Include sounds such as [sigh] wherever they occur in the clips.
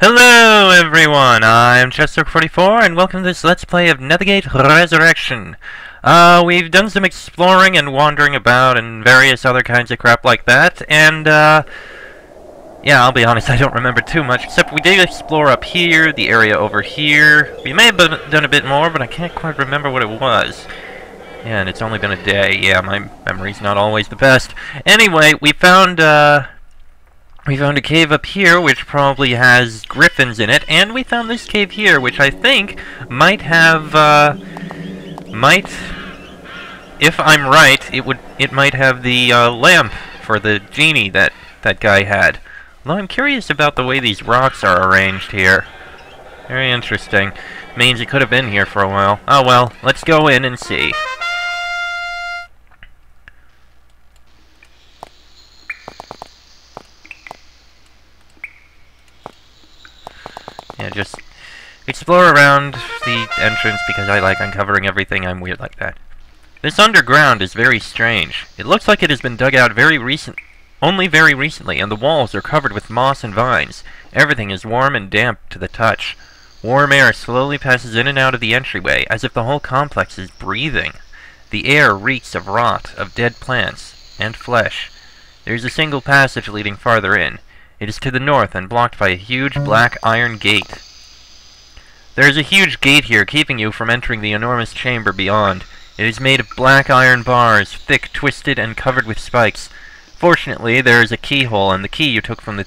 Hello everyone, I'm Chessrook44 and welcome to this Let's Play of Nethergate Resurrection. Uh, we've done some exploring and wandering about and various other kinds of crap like that, and uh, yeah, I'll be honest, [laughs] I don't remember too much, except we did explore up here, the area over here. We may have done a bit more, but I can't quite remember what it was. Yeah, and it's only been a day. Yeah, my memory's not always the best. Anyway, we found, uh, we found a cave up here, which probably has griffins in it, and we found this cave here, which I think might have, uh, might, if I'm right, it would, it might have the, uh, lamp for the genie that that guy had. Although I'm curious about the way these rocks are arranged here. Very interesting. Means it could have been here for a while. Oh well, let's go in and see. Yeah, just explore around the entrance because I like uncovering everything. I'm weird like that. This underground is very strange. It looks like it has been dug out very recent, only very recently, and the walls are covered with moss and vines. Everything is warm and damp to the touch. Warm air slowly passes in and out of the entryway, as if the whole complex is breathing. The air reeks of rot, of dead plants, and flesh. There is a single passage leading farther in. It is to the north and blocked by a huge black iron gate. There is a huge gate here keeping you from entering the enormous chamber beyond. It is made of black iron bars, thick, twisted, and covered with spikes. Fortunately, there is a keyhole, and the key you took from the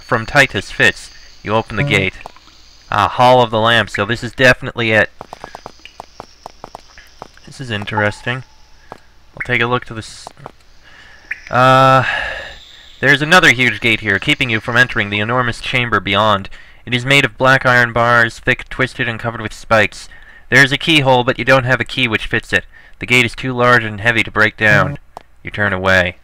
from Titus fits. You open the gate. Ah, Hall of the Lamp, so this is definitely it. This is interesting. I'll take a look to this... Uh... There's another huge gate here, keeping you from entering the enormous chamber beyond. It is made of black iron bars, thick, twisted, and covered with spikes. There is a keyhole, but you don't have a key which fits it. The gate is too large and heavy to break down. You turn away.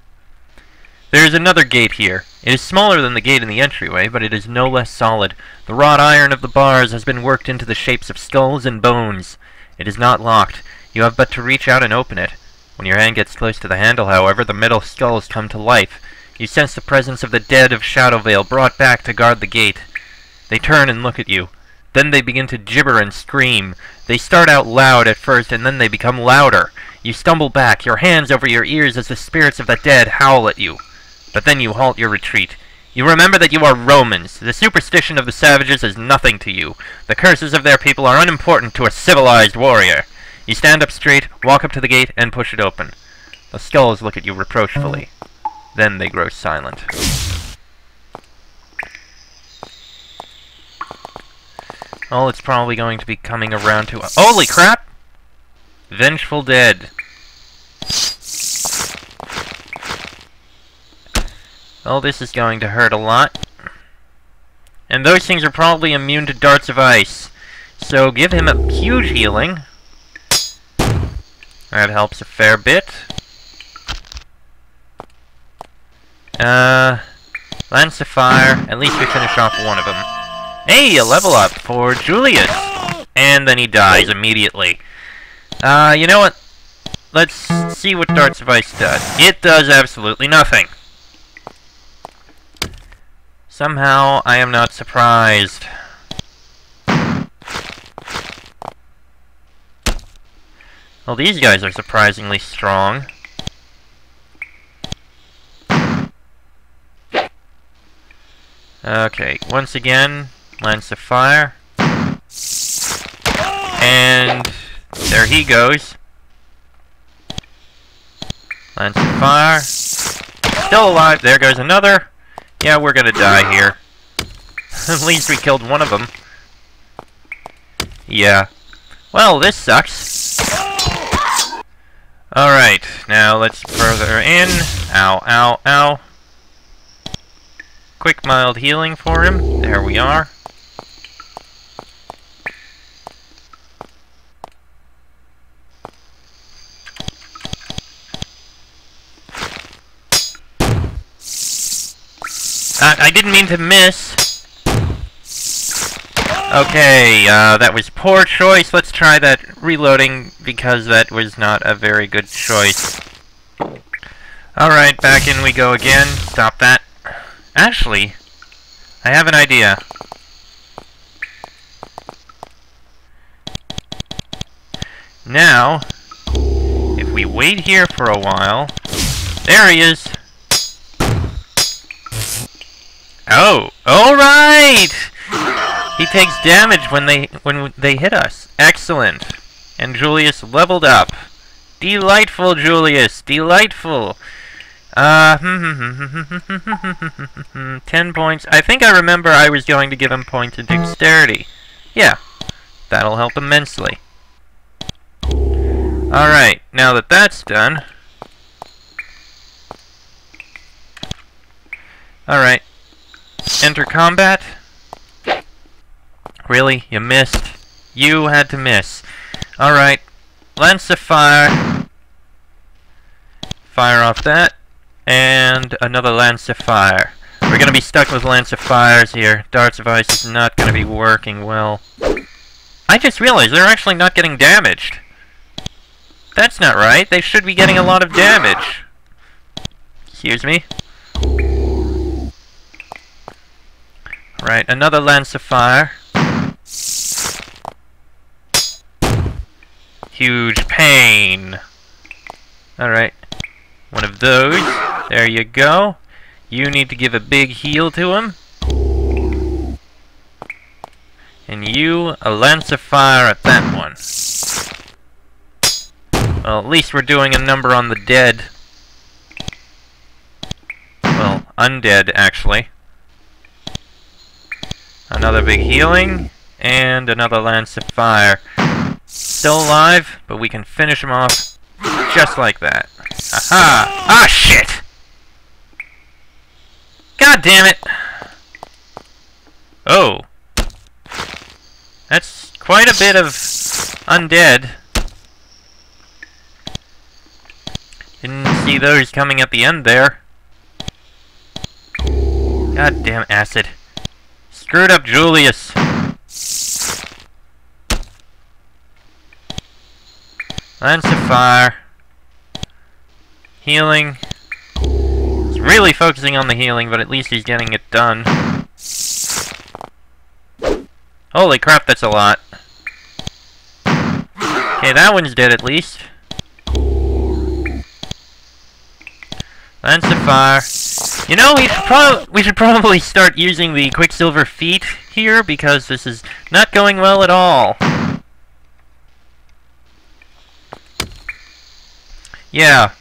There is another gate here. It is smaller than the gate in the entryway, but it is no less solid. The wrought iron of the bars has been worked into the shapes of skulls and bones. It is not locked. You have but to reach out and open it. When your hand gets close to the handle, however, the metal skulls come to life. You sense the presence of the dead of Shadowvale brought back to guard the gate. They turn and look at you. Then they begin to gibber and scream. They start out loud at first, and then they become louder. You stumble back, your hands over your ears as the spirits of the dead howl at you. But then you halt your retreat. You remember that you are Romans. The superstition of the savages is nothing to you. The curses of their people are unimportant to a civilized warrior. You stand up straight, walk up to the gate, and push it open. The skulls look at you reproachfully. Then they grow silent. Oh, it's probably going to be coming around to... Holy crap! Vengeful Dead. Oh, this is going to hurt a lot. And those things are probably immune to darts of ice. So give him a huge healing. That helps a fair bit. Uh, Lance of Fire. At least we finish off one of them. Hey, a level up for Julius! And then he dies immediately. Uh, you know what? Let's see what Darts of Ice does. It does absolutely nothing. Somehow, I am not surprised. Well, these guys are surprisingly strong. Okay, once again, Lance of Fire. And there he goes. Lance of Fire. Still alive. There goes another. Yeah, we're gonna die here. [laughs] At least we killed one of them. Yeah. Well, this sucks. Alright, now let's further in. Ow, ow, ow. Quick mild healing for him. There we are. I didn't mean to miss. Okay, uh, that was poor choice. Let's try that reloading, because that was not a very good choice. Alright, back in we go again. Stop that. Actually, I have an idea. Now, if we wait here for a while... There he is! Oh! Alright! He takes damage when they when they hit us. Excellent. And Julius leveled up. Delightful, Julius. Delightful. Uh, [laughs] hmm, hmm, hmm, [laughs] ten points. I think I remember I was going to give him points in dexterity. Yeah, that'll help immensely. Alright, now that that's done... Alright. Enter combat. Really? You missed? You had to miss. Alright. Lance of fire. Fire off that. And another Lance of Fire. We're gonna be stuck with Lance of Fires here. Darts of Ice is not gonna be working well. I just realized they're actually not getting damaged. That's not right. They should be getting a lot of damage. Excuse me. Right, another Lance of Fire. Huge pain. Alright. One of those. There you go. You need to give a big heal to him. And you, a lance of fire at that one. Well, at least we're doing a number on the dead. Well, undead, actually. Another big healing, and another lance of fire. Still alive, but we can finish him off just like that. Aha! Ah, shit! God damn it! Oh. That's quite a bit of undead. Didn't see those coming at the end there. God damn acid. Screwed up Julius. Lance of fire. Healing. He's really focusing on the healing, but at least he's getting it done. Holy crap, that's a lot. Okay, that one's dead at least. Fire. You know, we should, we should probably start using the Quicksilver Feet here, because this is not going well at all. Yeah,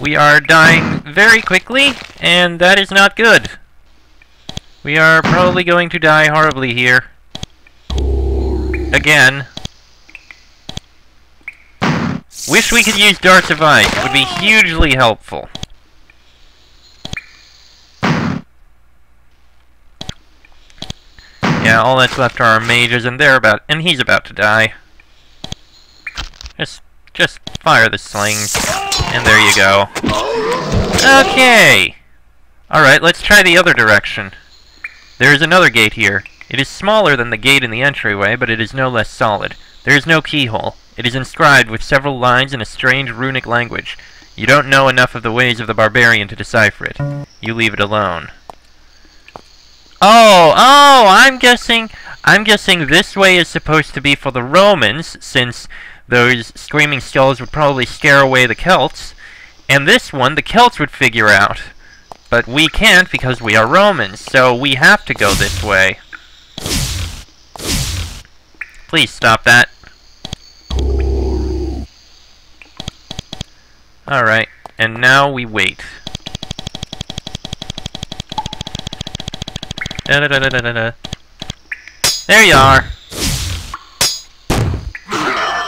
we are dying very quickly, and that is not good. We are probably going to die horribly here. Again. Wish we could use Darts of Ice. It would be hugely helpful. Yeah, all that's left are our mages, and they're about- and he's about to die. Just, fire the slings. And there you go. Okay! Alright, let's try the other direction. There is another gate here. It is smaller than the gate in the entryway, but it is no less solid. There is no keyhole. It is inscribed with several lines in a strange runic language. You don't know enough of the ways of the barbarian to decipher it. You leave it alone. Oh, oh, I'm guessing, I'm guessing this way is supposed to be for the Romans, since those screaming skulls would probably scare away the Celts. And this one, the Celts would figure out. But we can't because we are Romans, so we have to go this way. Please stop that. Alright, and now we wait. Da -da -da there you are.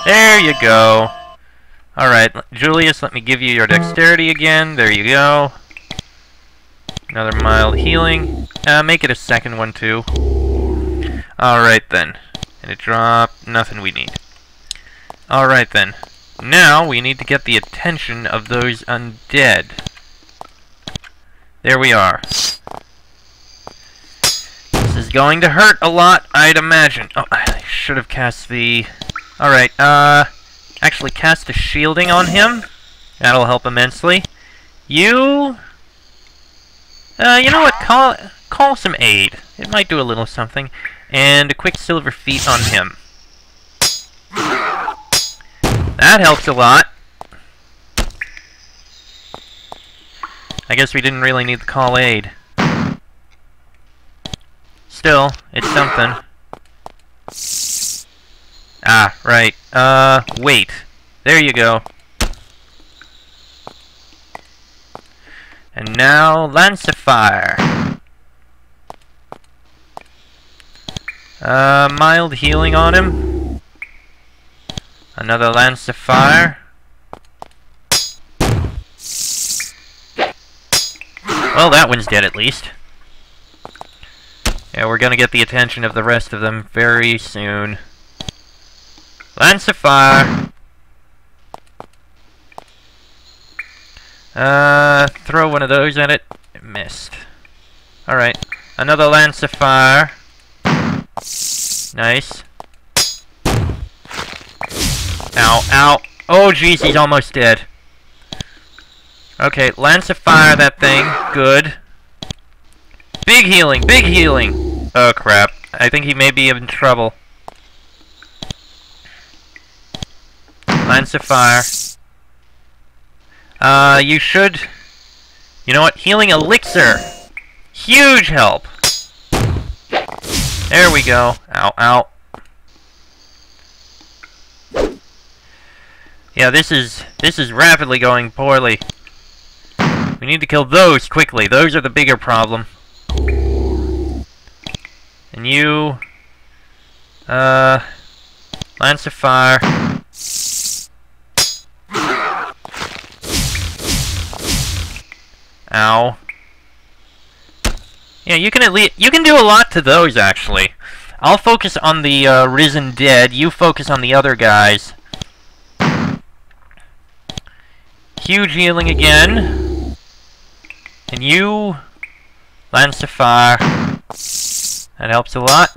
There you go. Alright, Julius, let me give you your dexterity again. There you go. Another mild healing. Uh, make it a second one, too. Alright, then. And it drop. Nothing we need. Alright, then. Now, we need to get the attention of those undead. There we are. This is going to hurt a lot, I'd imagine. Oh, I should have cast the Alright, uh... Actually cast the shielding on him. That'll help immensely. You... Uh, you know what? Call, call some aid. It might do a little something. And a Quicksilver Feet on him. That helps a lot. I guess we didn't really need the call aid. Still, it's something. Ah, right. Uh, wait. There you go. And now, Lance of Fire. Uh, mild healing on him. Another Lance of Fire. Well, that one's dead at least. Yeah, we're gonna get the attention of the rest of them very soon. Lance of Fire! Uh, throw one of those at it. it missed. Alright. Another Lance of Fire. Nice. Ow, ow. Oh, jeez, he's almost dead. Okay, Lance of Fire that thing. Good. Big healing, big healing! Oh, crap. I think he may be in trouble. Lance of Fire. Uh, you should... You know what? Healing Elixir! Huge help! There we go. Ow, ow. Yeah, this is this is rapidly going poorly. We need to kill those quickly. Those are the bigger problem. And you... Uh... Lance of Fire. Ow. Yeah, you can at least... You can do a lot to those, actually. I'll focus on the uh, Risen Dead. You focus on the other guys. Huge healing again. And you... Lance of Fire. That helps a lot.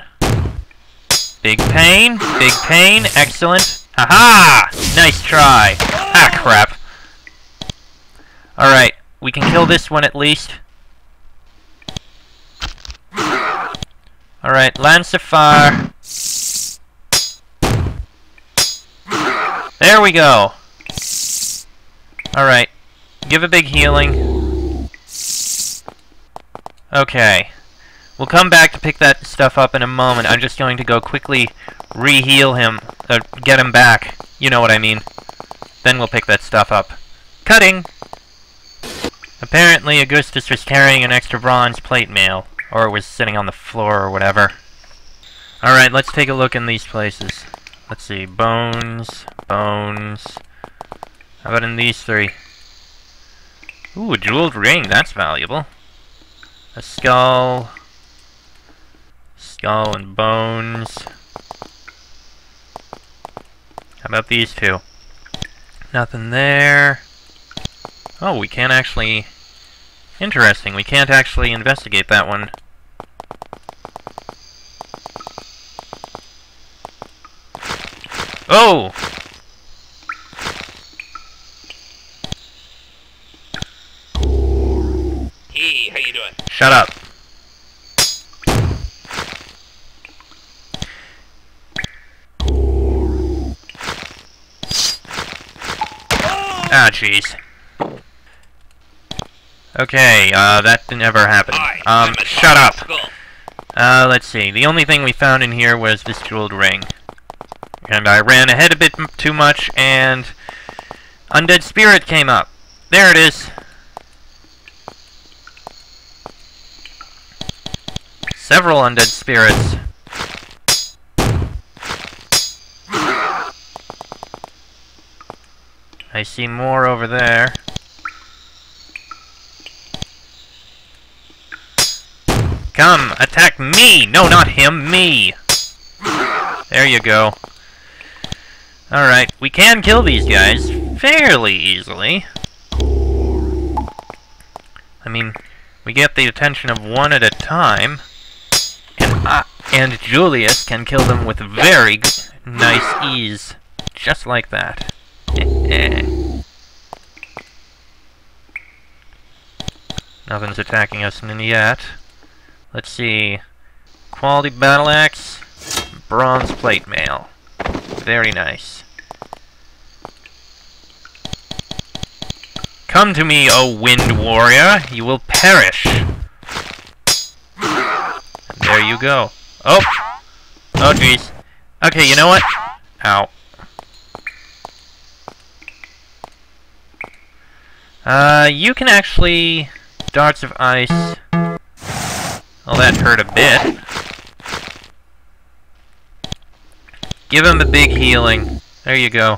Big pain. Big pain. Excellent. Aha! Nice try. Ah, crap. Alright. We can kill this one at least. Alright, Lance of Fire. There we go. Alright. Give a big healing. Okay. We'll come back to pick that stuff up in a moment. I'm just going to go quickly re-heal him. Uh, get him back. You know what I mean. Then we'll pick that stuff up. Cutting! Apparently, Augustus was carrying an extra bronze plate mail. Or was sitting on the floor or whatever. Alright, let's take a look in these places. Let's see. Bones. Bones. How about in these three? Ooh, a jeweled ring. That's valuable. A skull. Skull and bones. How about these two? Nothing there. Oh, we can't actually... Interesting, we can't actually investigate that one. Oh! Hey, how you doing? Shut up. Ah, jeez. Okay, uh, that never happened. Um, shut up! Uh, let's see. The only thing we found in here was this jeweled ring. And I ran ahead a bit m too much, and... Undead Spirit came up. There it is. Several undead spirits. I see more over there. Come, attack me! No, not him, me! There you go. Alright, we can kill these guys fairly easily. I mean, we get the attention of one at a time. And, uh, and Julius can kill them with very nice ease. Just like that. [laughs] Nothing's attacking us yet. Let's see. Quality battle axe, bronze plate mail. Very nice. come to me, O Wind Warrior. You will perish. And there you go. Oh! Oh, jeez. Okay, you know what? Ow. Uh, you can actually... Darts of ice... Well, that hurt a bit. Give him a big healing. There you go.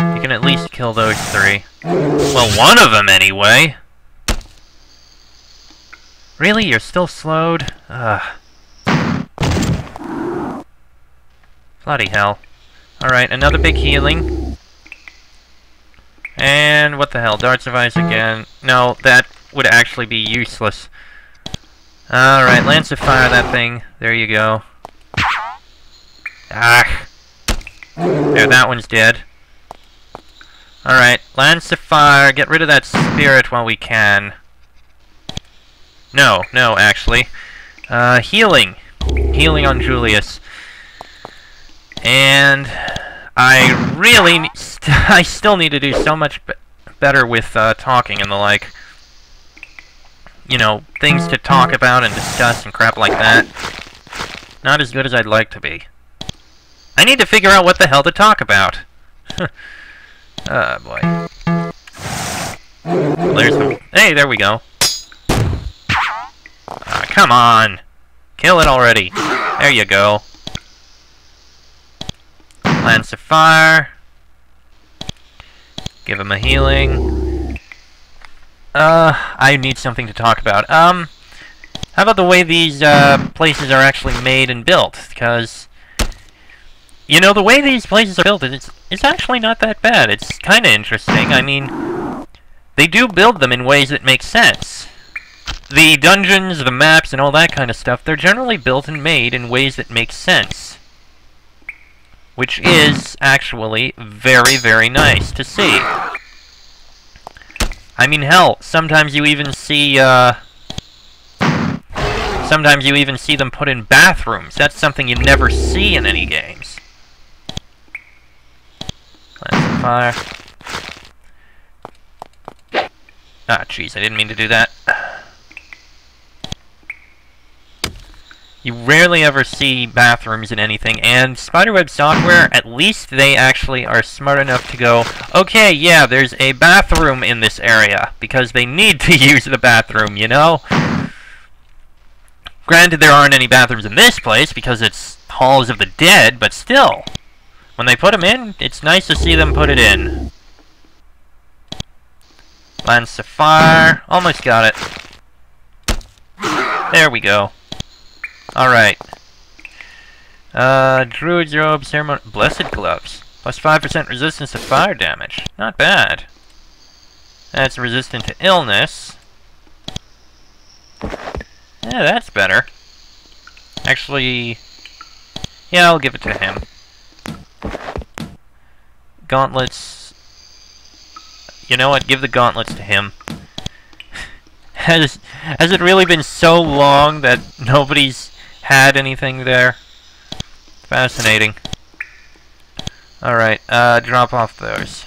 You can at least kill those three. Well, one of them anyway! Really? You're still slowed? Ugh. Bloody hell. Alright, another big healing. And what the hell? Darts of Ice again. No, that would actually be useless. Alright, Lance of Fire that thing. There you go. Ah. There, that one's dead. Alright, Lance of Fire. Get rid of that spirit while we can. No, no, actually. Uh, healing. Healing on Julius. And I really, st [laughs] I still need to do so much better with uh, talking and the like. You know, things to talk about and discuss and crap like that. Not as good as I'd like to be. I need to figure out what the hell to talk about. Oh, [laughs] boy. There's the... Hey, there we go. Ah, come on! Kill it already! There you go. Lance of Fire. Give him a healing. Uh, I need something to talk about. Um, how about the way these, uh, places are actually made and built? Because, you know, the way these places are built, it's, it's actually not that bad. It's kind of interesting. I mean, they do build them in ways that make sense. The dungeons, the maps, and all that kind of stuff, they're generally built and made in ways that make sense which is actually very, very nice to see. I mean, hell, sometimes you even see, uh... Sometimes you even see them put in bathrooms. That's something you never see in any games. Lance fire. Ah, jeez, I didn't mean to do that. You rarely ever see bathrooms in anything, and Spiderweb software, at least they actually are smart enough to go, okay, yeah, there's a bathroom in this area, because they need to [laughs] use the bathroom, you know? Granted, there aren't any bathrooms in this place, because it's Halls of the Dead, but still. When they put them in, it's nice to see them put it in. Lance of Fire. Almost got it. There we go. Alright. Uh, Druid's Robe, Ceremony... Blessed Gloves. Plus 5% resistance to fire damage. Not bad. That's resistant to illness. Yeah, that's better. Actually... Yeah, I'll give it to him. Gauntlets... You know what? Give the gauntlets to him. [laughs] has, has it really been so long that nobody's had anything there. Fascinating. Alright, uh, drop off those.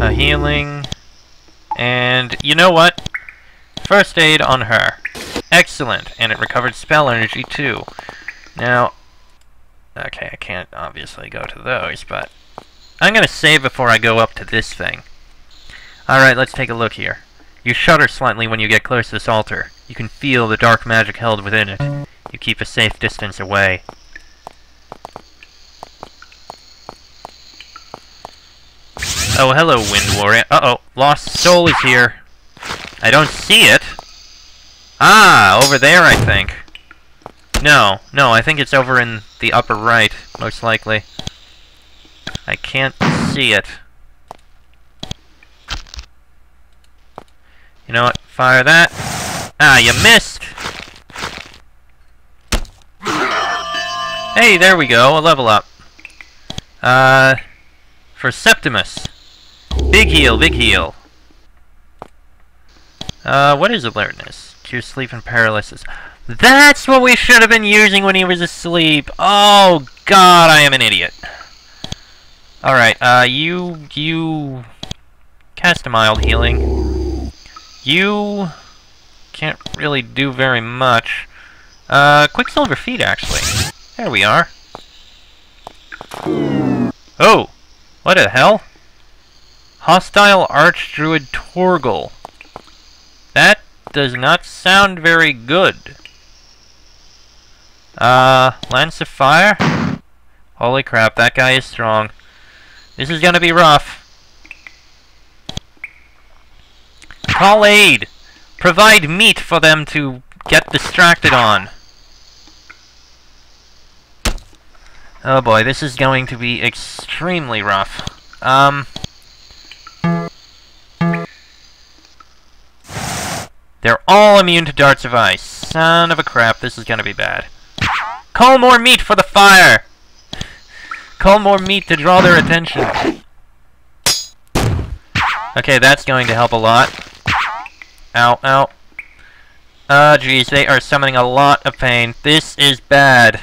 A healing. And you know what? First aid on her. Excellent. And it recovered spell energy too. Now, okay, I can't obviously go to those, but I'm going to save before I go up to this thing. Alright, let's take a look here. You shudder slightly when you get close to this altar. You can feel the dark magic held within it. You keep a safe distance away. Oh, hello, Wind Warrior. Uh-oh, Lost Soul is here. I don't see it. Ah, over there, I think. No, no, I think it's over in the upper right, most likely. I can't see it. You know what? Fire that. Ah, you missed! Hey, there we go, a level up. Uh, for Septimus. Big heal, big heal. Uh, what is alertness? Cure sleep and paralysis. That's what we should have been using when he was asleep! Oh, God, I am an idiot. Alright, uh, you, you... Cast a mild healing. You... Can't really do very much. Uh, Quicksilver Feet, actually. There we are. Oh! What the hell? Hostile Archdruid Torgal. That does not sound very good. Uh, Lance of Fire? Holy crap, that guy is strong. This is gonna be rough. Call aid! Provide meat for them to get distracted on. Oh boy, this is going to be extremely rough. Um... They're all immune to darts of ice. Son of a crap, this is gonna be bad. Call more meat for the fire! Call more meat to draw their attention. Okay, that's going to help a lot. Ow, ow. Ah, jeez, they are summoning a lot of pain. This is bad.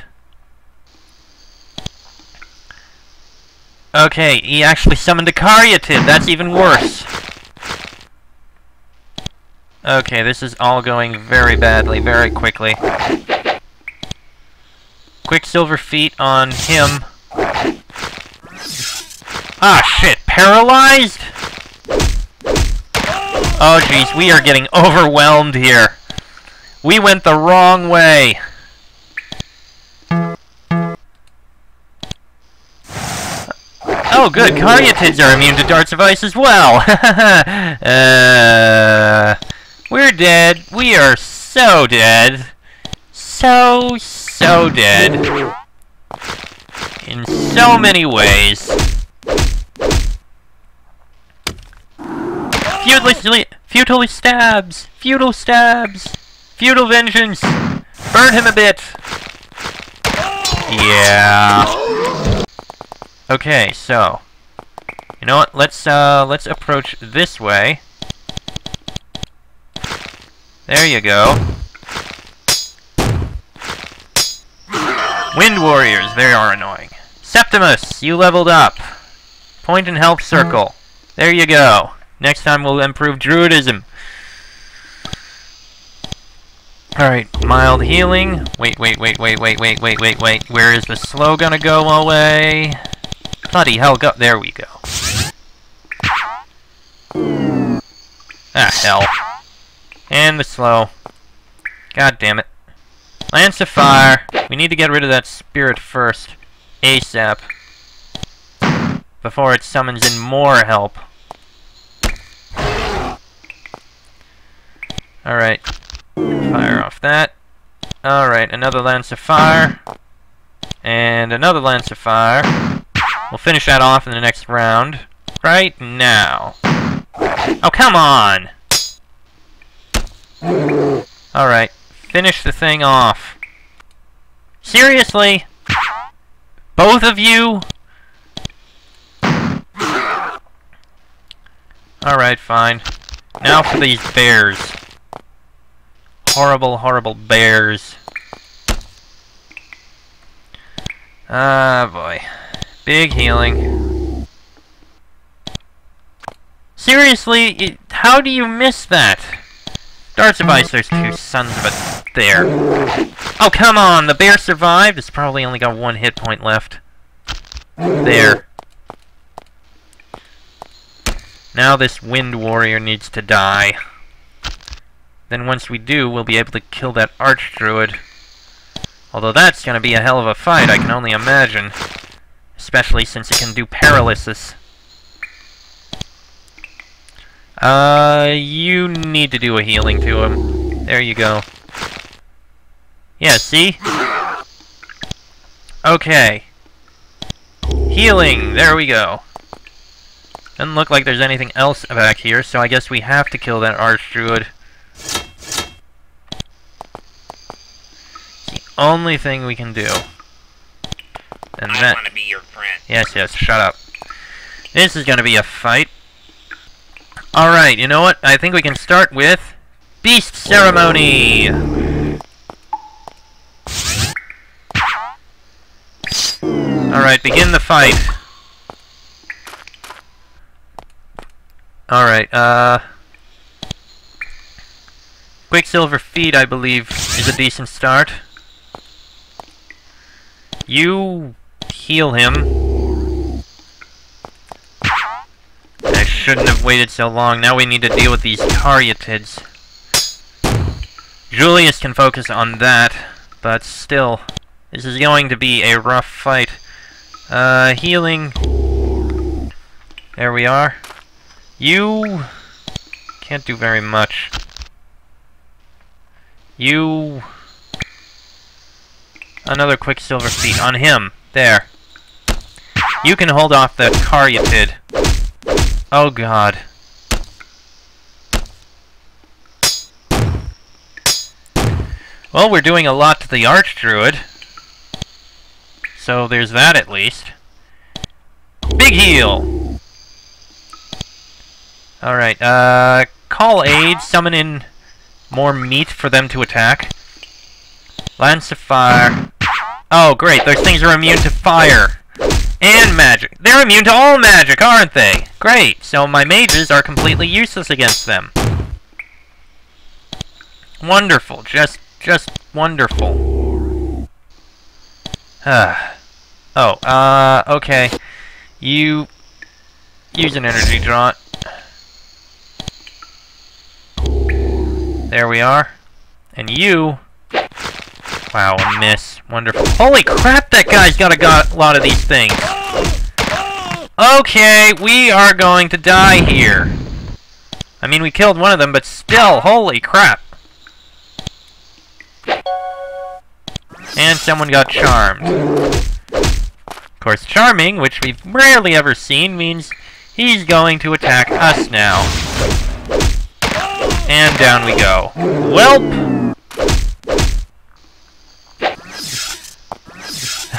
Okay, he actually summoned a Caryatid. That's even worse. Okay, this is all going very badly, very quickly. Quicksilver feet on him. Ah, shit! Paralyzed? Oh, jeez, we are getting overwhelmed here. We went the wrong way. Oh, good. Caryatids are immune to darts of ice as well. [laughs] uh, we're dead. We are so dead. So, so dead. In so many ways. Futile, futile stabs! Futile stabs! Futile vengeance! Burn him a bit! Yeah. Okay, so. You know what? Let's, uh, let's approach this way. There you go. Wind Warriors, they are annoying. Septimus, you leveled up. Point and health circle. There you go. Next time we'll improve Druidism. Alright, mild healing. Wait, wait, wait, wait, wait, wait, wait, wait, wait. Where is the slow gonna go away? Bloody hell, go- there we go. Ah, hell. And the slow. God damn it. Lance of Fire. We need to get rid of that spirit first. ASAP. Before it summons in more help. Alright. Fire off that. Alright, another Lance of Fire. And another Lance of Fire. We'll finish that off in the next round. Right now. Oh, come on! Alright, finish the thing off. Seriously? Both of you? Alright, fine. Now for these bears. Horrible, horrible bears. Ah, boy. Big healing. Seriously, how do you miss that? Darts of Ice, there's two sons of a... There. Oh, come on! The bear survived! It's probably only got one hit point left. There. Now this Wind Warrior needs to die. Then once we do, we'll be able to kill that Archdruid. Although that's gonna be a hell of a fight, I can only imagine. Especially since it can do paralysis. Uh, you need to do a healing to him. There you go. Yeah, see? Okay. Healing! There we go. Doesn't look like there's anything else back here, so I guess we have to kill that Archdruid. Only thing we can do. And I that... want to be your friend. Yes, yes, shut up. This is gonna be a fight. Alright, you know what? I think we can start with... Beast Ceremony! Alright, begin the fight. Alright, uh... Quicksilver Feet, I believe, is a decent start. You heal him. I shouldn't have waited so long. Now we need to deal with these caryatids. Julius can focus on that, but still, this is going to be a rough fight. Uh, healing. There we are. You can't do very much. You... Another Quicksilver Feet on him. There. You can hold off the Caryatid. Oh god. Well, we're doing a lot to the Archdruid. So there's that at least. Big heal! Alright, uh, call aid, summon in more meat for them to attack. Lance of Fire. Oh, great, those things are immune to fire. And magic. They're immune to all magic, aren't they? Great, so my mages are completely useless against them. Wonderful, just, just wonderful. [sighs] Oh, uh, okay. You use an energy draught. There we are. And you... Wow, a miss. Wonderful. Holy crap, that guy's got a got lot of these things. Okay, we are going to die here. I mean, we killed one of them, but still, holy crap. And someone got charmed. Of course, charming, which we've rarely ever seen, means he's going to attack us now. And down we go. Welp!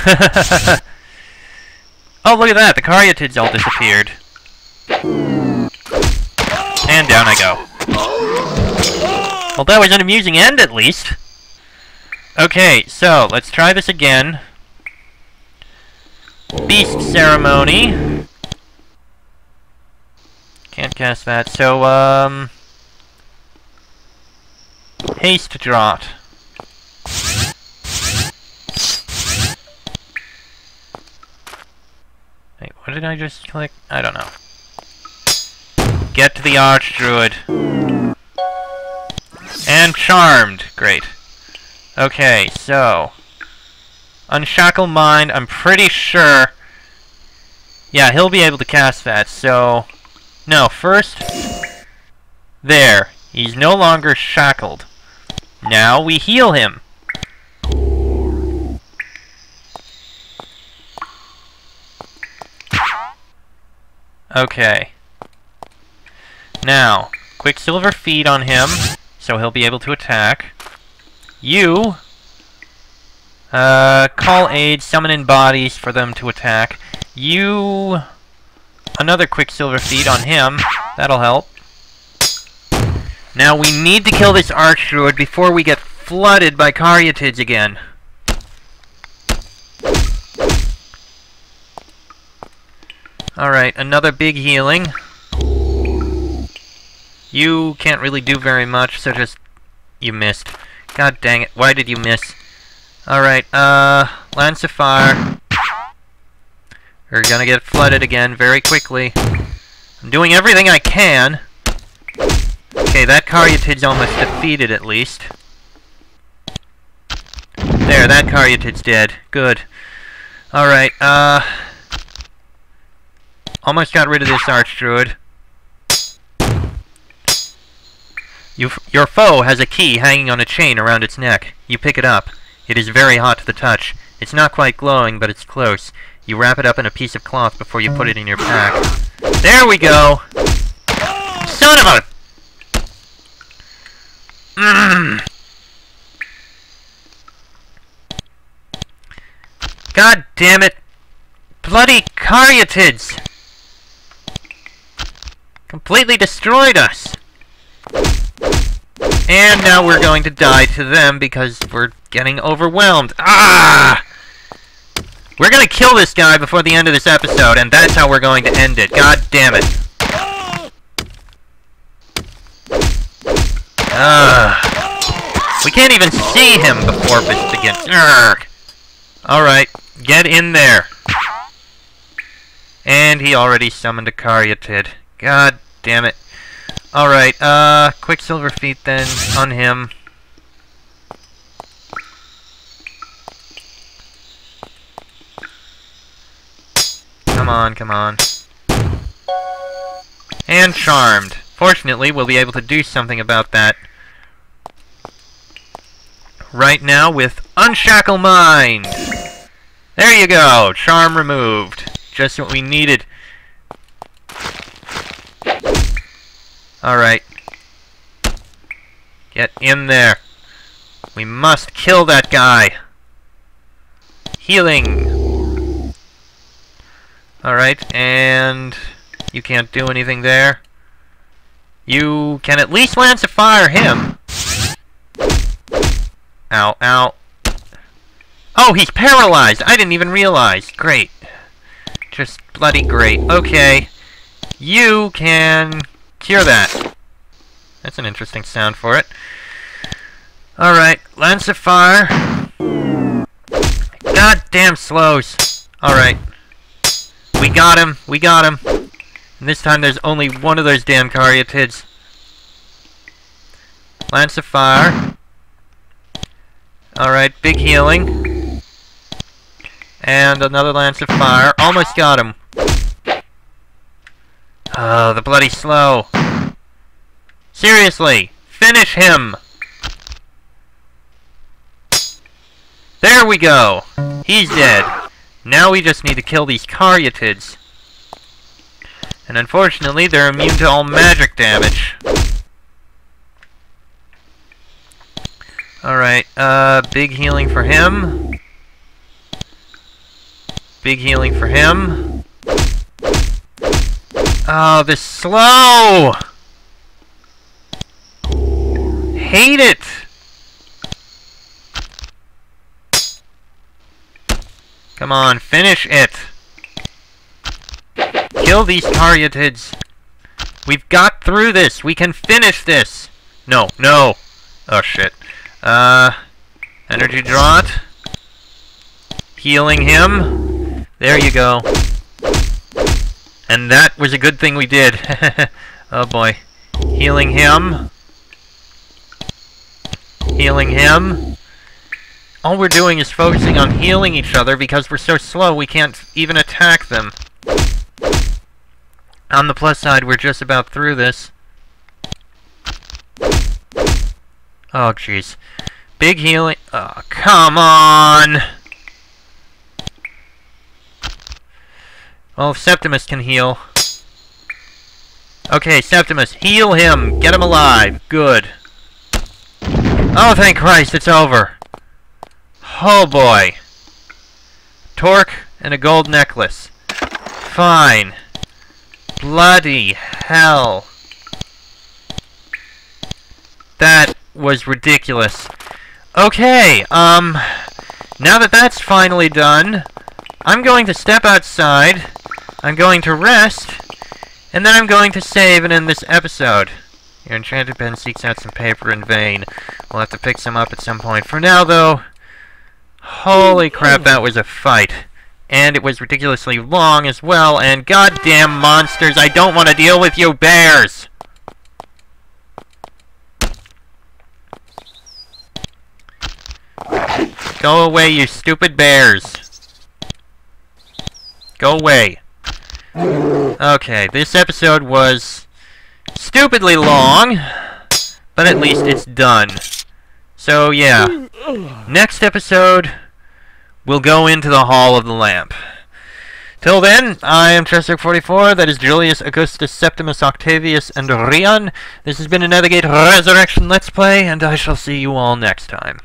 [laughs] oh, look at that! The caryatids all disappeared. And down I go. Well, that was an amusing end, at least. Okay, so, let's try this again. Beast Ceremony. Can't cast that, so, um... Haste Draught. Wait, what did I just click? I don't know. Get to the arch Archdruid. And Charmed. Great. Okay, so... Unshackle Mind, I'm pretty sure... Yeah, he'll be able to cast that, so... No, first... There. He's no longer shackled. Now we heal him. Okay. Now, Quicksilver feet on him, so he'll be able to attack. You, uh, call aid, summon in bodies for them to attack. You, another Quicksilver feet on him, that'll help. Now we need to kill this Archdruid before we get flooded by Caryatids again. Alright, another big healing. You can't really do very much, so just... You missed. God dang it, why did you miss? Alright, uh... Lance of Fire. We're gonna get flooded again very quickly. I'm doing everything I can. Okay, that Caryatid's almost defeated at least. There, that Caryatid's dead. Good. Alright, uh... Almost got rid of this Archdruid. You, your foe has a key hanging on a chain around its neck. You pick it up. It is very hot to the touch. It's not quite glowing, but it's close. You wrap it up in a piece of cloth before you put it in your pack. There we go! Son of a... Mm. God damn it! Bloody caryatids! Completely destroyed us! And now we're going to die to them because we're getting overwhelmed. Ah! We're gonna kill this guy before the end of this episode, and that's how we're going to end it. God damn it. Ugh. We can't even see him before this begins. Alright, get in there. And he already summoned a Caryatid. God damn it. Alright, uh, Quicksilver Feet then on him. Come on, come on. And Charmed. Fortunately, we'll be able to do something about that right now with Unshackle Mind! There you go! Charm removed. Just what we needed. Alright. Get in there. We must kill that guy. Healing. Alright, and... You can't do anything there. You can at least Lance of Fire him. Ow, ow. Oh, he's paralyzed! I didn't even realize. Great. Just bloody great. Okay. You can cure that. That's an interesting sound for it. Alright, Lance of Fire. Goddamn slows. Alright. We got him. We got him. And this time there's only one of those damn caryatids. Lance of Fire. Alright, big healing. And another Lance of Fire. Almost got him. Oh, the bloody slow. Seriously, finish him! There we go! He's dead. Now we just need to kill these caryatids. And unfortunately, they're immune to all magic damage. Alright, uh, big healing for him. Big healing for him. Oh, this slow! Hate it! Come on, finish it! Kill these caryatids! We've got through this! We can finish this! No, no! Oh shit. Uh, energy draught. Healing him. There you go. And that was a good thing we did. [laughs] oh boy. Healing him. Healing him. All we're doing is focusing on healing each other because we're so slow we can't even attack them. On the plus side, we're just about through this. Oh, jeez. Big healing. Oh, come on! Well, Septimus can heal. Okay, Septimus, heal him! Get him alive! Good. Oh, thank Christ, it's over! Oh boy! Torque and a gold necklace. Fine. Bloody hell. That was ridiculous. Okay, um, now that that's finally done, I'm going to step outside, I'm going to rest, and then I'm going to save and end this episode. Your enchanted pen seeks out some paper in vain. We'll have to pick some up at some point. For now, though, holy crap, that was a fight. And it was ridiculously long as well, and goddamn monsters, I don't want to deal with you bears! Go away, you stupid bears. Go away. Okay, this episode was stupidly long, but at least it's done. So, yeah. Next episode, we'll go into the Hall of the Lamp. Till then, I am Chessrook44, that is Julius Augustus Septimus Octavius and Rion. This has been another Gate Resurrection Let's Play, and I shall see you all next time.